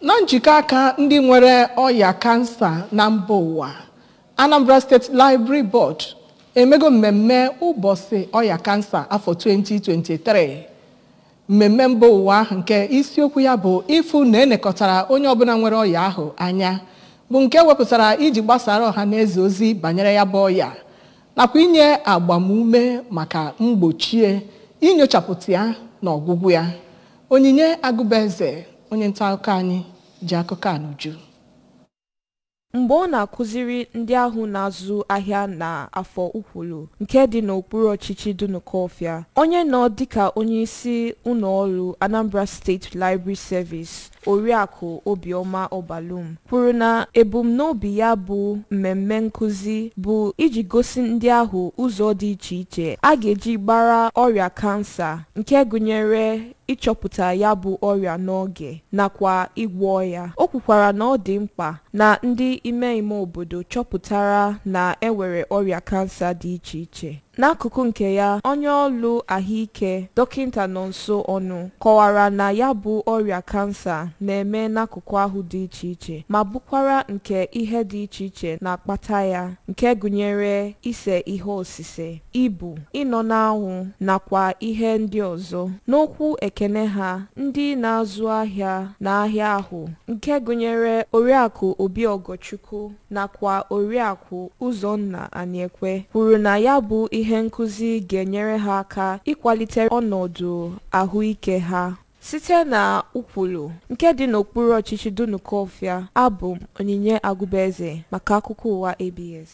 na njikọ aka ndị nwere ọya kansa na mba ụwa Anambra State Library Board emego mmemme ụbọchị ọya kansa afọ 2023 mmemme mba ụwa ahụ nke isiokwu ya bụ ịfụ na enekọtara onye ọbụla nwere ọya ahụ anya bụ nke wepụtara iji gbasara ọha na eze ozi banyere ya bụ ọya nakwa inye agbamume maka mgbochie inyochapụta ya na ọgwụgwụ ya. Onyinye agụbaeze onye nta akụkọ anyị ji akụkọ n'uju mgbe ọ na-akụziri ndị ahụ na-azụ ahịa na afọ ukwulu nke dị n'okpuru ọchịchị Dunukọfịa onye nọ dịka onyeisi ụlọọrụ Anambra State Library Service oriakụ obiọma ọbalum kwuru na ebumnobi ya bụ mmemme nkụzi bụ iji gosi ndị ahụ ụzọ dị iche iche a ga-eji gbara ọrịa kansa nke gụnyere ịchọpụta ya bụ ọrịa n'oge nakwa ịgwọ ya o kwukwara na ọ dị mkpa na ndị ime ime obodo chọpụtara na enwere ọrịa kansa dị iche iche. N'akụkụ nke ya onye ọrụ ahụike dọkịta nọ nso ọnụ kọwara na ya bụ ọrịa kansa na-eme n'akụkụ ahụ dị iche iche ma bụkwara nke ihe dị iche iche na-akpata ya nke gụnyere ise ihe osise ibu ịnọ n'anwụ nakwa ihe ndị ọzọ. N'okwu ekene ha ndị na-azụ ahịa n'ahịa ahụ nke gụnyere oriakụ obi ogochukwu nakwa oriakụ ụzọnna aniekwe kwuru na ya bụ ihe ihe nkụzi ga-enyere ha aka ịkwalite ọnọdụ ahụike ha. Site na ukwulu nke dị n'okpuru ọchịchị Dunukọfịa abụ m onyinye agụbaeze maka akụkọ ụwa ABS